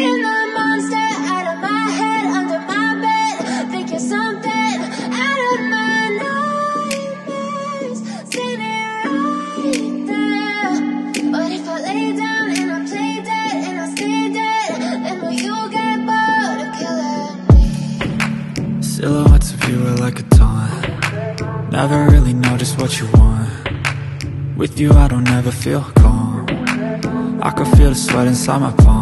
the monster out of my head, under my bed. Something out of my nightmares. Right there. But if I lay down and I play dead and I stay dead, then will you get bored of killing me? Silhouettes of you like a Never really know just what you want With you I don't ever feel calm I can feel the sweat inside my palms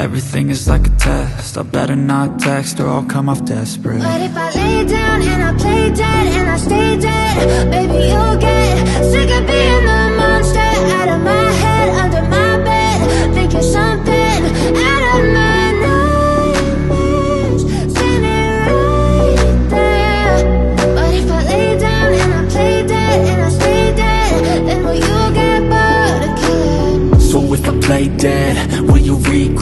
everything is like a test. I better not text or I'll come off desperate. If I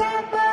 of